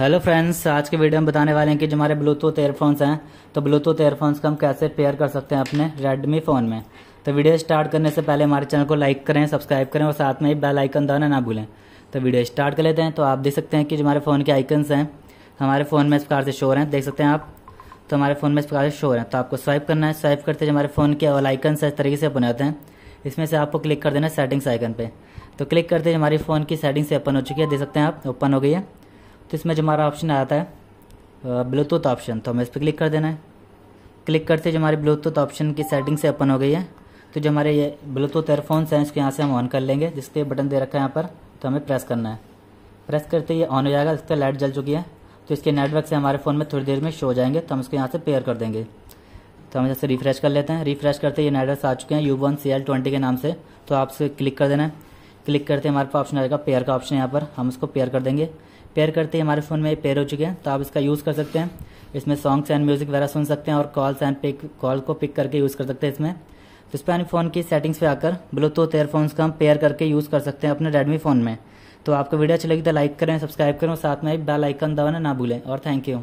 Hello friends आज के video में बताने वाले हैं कि जो हमारे ब्लूटूथ एयरफोन्स हैं तो ब्लूटूथ एयरफोन्स को हम कैसे पेयर कर सकते हैं अपने रेडमी फ़ोन में? तो वीडियो स्टार्ट करने से पहले हमारे चैनल को लाइक करें सब्सक्राइब करें और साथ में ही बेल आइकन दबाना ना भूलें। तो वीडियो स्टार्ट कर लेते हैं। तो आप देख सकते हैं कि जो हमारे फ़ोन के आइकन्स हैं, हमारे फ़ोन में इस प्रकार से शोर हैं देख सकते हैं आप? तो हमारे फ़ोन में इस प्रकार से शोर हैं तो आपको स्वाइप करना है। स्वाइप करते जो हमारे फ़ोन के ऑल आइकन्स इस तरीके से ओपन होते हैं। इसमें से आपको क्लिक कर देना है सेटिंग्स आइकन पे। तो क्लिक करते हमारी फ़ोन की सेटिंग से ओपन हो चुकी है। देख सकते हैं आप? ओपन हो गई है। तो इसमें जो हमारा ऑप्शन आता है ब्लूटूथ ऑप्शन तो हमें इस पर क्लिक कर देना है। क्लिक करते जो हमारी ब्लूटूथ ऑप्शन की सेटिंग से ओपन हो गई है तो जो हमारे ये ब्लूटूथ एयरफोन्स हैं, इसके यहाँ से हम ऑन कर लेंगे। जिसके बटन दे रखा है यहाँ पर तो हमें प्रेस करना है। प्रेस करते ये ऑन हो जाएगा, इसका लाइट जल चुकी है। तो इसके नेटवर्क से हमारे फ़ोन में थोड़ी देर में शो हो जाएँगे तो हम इसको यहाँ से पेयर कर देंगे। तो हम जैसे रिफ्रेश कर लेते हैं। रिफ्रेश करते ये नेटवर्क आ चुके हैं U one C L twenty के नाम से। तो आपसे क्लिक कर देना है। क्लिक करते हैं, हमारे पास ऑप्शन आएगा पेयर का ऑप्शन यहाँ पर। हम इसको पेयर कर देंगे। पेयर करते ही हमारे फ़ोन में पेयर हो चुके हैं तो आप इसका यूज़ कर सकते हैं। इसमें सॉन्ग्स एंड म्यूज़िक वगैरह सुन सकते हैं और कॉल्स एंड पिक कॉल को पिक करके यूज़ कर सकते हैं इसमें। तो इस पर फ़ोन की सेटिंग्स पे आकर ब्लूटूथ एयरफोन्स का हम पेयर करके यूज़ कर सकते हैं अपने रेडमी फ़ोन में। तो आपको वीडियो अच्छी लगी तो लाइक करें सब्सक्राइब करें साथ में बेल आइकन दबाना ना भूलें। और थैंक यू